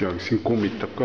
tea, kas siin kummitab?